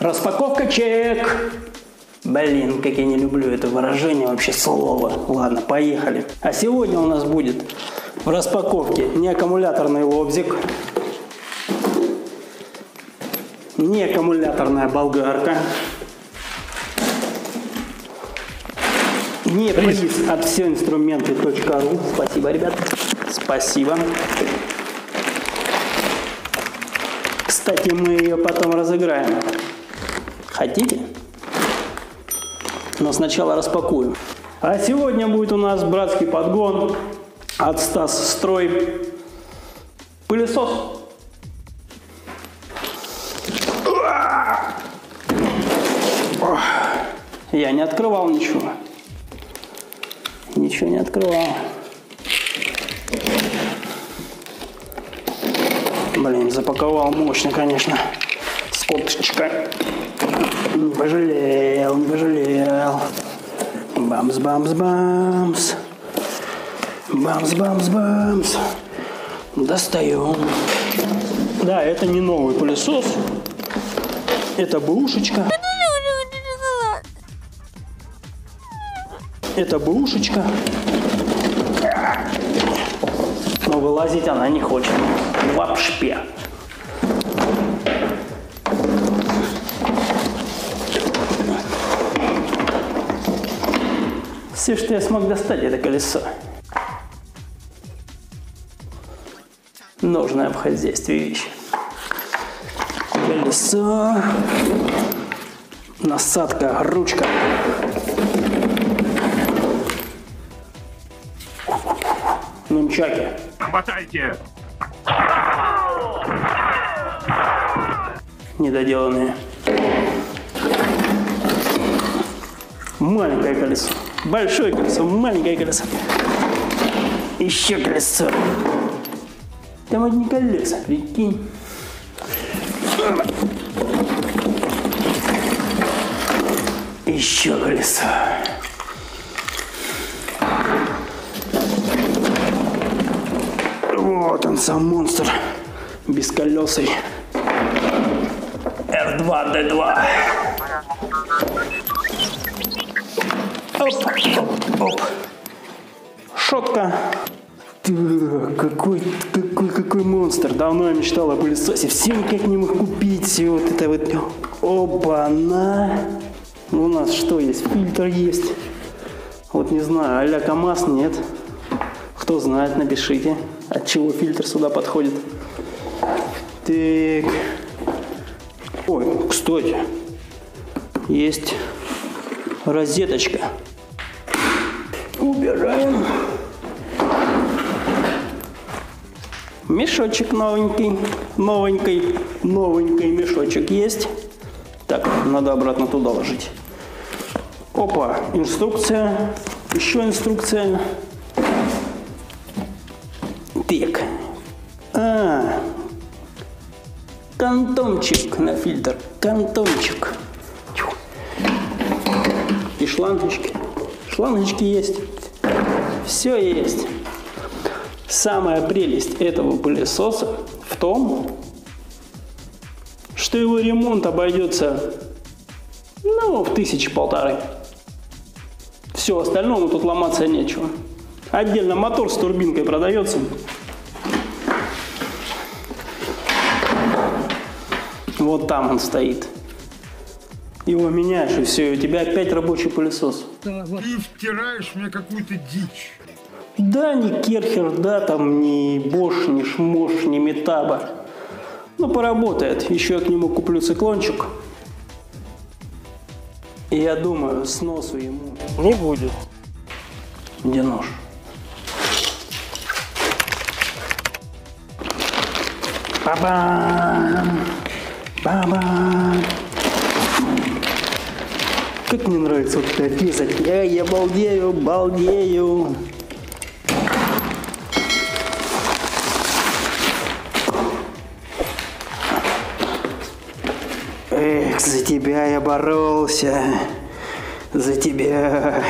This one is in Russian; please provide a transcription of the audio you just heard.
Распаковка чек. Блин, как я не люблю это выражение, вообще слово. Ладно, поехали. А сегодня у нас будет в распаковке не аккумуляторный лобзик, не аккумуляторная болгарка, не приз от всеинструменты.ру. Спасибо, ребят. Спасибо. Кстати, мы ее потом разыграем. Хотите? Но сначала распакуем. А сегодня будет у нас братский подгон от Стас Строй. Пылесос. Я не открывал ничего. Ничего не открывал. Блин, запаковал мощно, конечно. Скоточка. Не пожалел, пожалел. Бамс-бамс-бамс. Бамс-бамс-бамс. Достаем. Да, это не новый пылесос. Это бушечка. Это бушечка. Но вылазить она не хочет. Вообще. Все, что я смог достать, это колесо. Нужная в хозяйстве вещь. Колесо. Насадка, ручка. Нунчаки. Хватайте! недоделанные. Маленькое колесо. Большое колесо, маленькое колесо. Еще колесо. Там одни колеса, прикинь. Еще колесо. Вот он сам монстр. Бесколесый. R2-D2. Оп, оп, оп. Шотка. Так, какой, какой, какой монстр. Давно я мечтал о пылесосе. Все никак не мог купить. Все вот это вот. Оба-на. У нас что есть? Фильтр есть. Вот не знаю, а-ля КамАЗ нет. Кто знает, напишите, от чего фильтр сюда подходит. Так. Ой, кстати, есть розеточка. Убираем. Мешочек новенький, новенький, новенький мешочек есть. Так, надо обратно туда ложить. Опа, инструкция, еще инструкция. Так, а, кантончик на фильтр, кантончик. И шлангочки. Шлангочки есть. Все есть. Самая прелесть этого пылесоса в том, что его ремонт обойдется ну, в тысячи полторы. Все, остальному тут ломаться нечего. Отдельно мотор с турбинкой продается. Вот там он стоит. Его меняешь, и все, и у тебя опять рабочий пылесос. Ты втираешь мне какую-то дичь. Да, не Керхер, да, там не Бош, не Шмош, не Метаба. Ну, поработает. Еще я к нему куплю циклончик. И я думаю, сносу ему не будет. Где нож? Бабам! Бабам! Как мне нравится вот это резать. Эй, я балдею, балдею. Эх, за тебя я боролся. За тебя.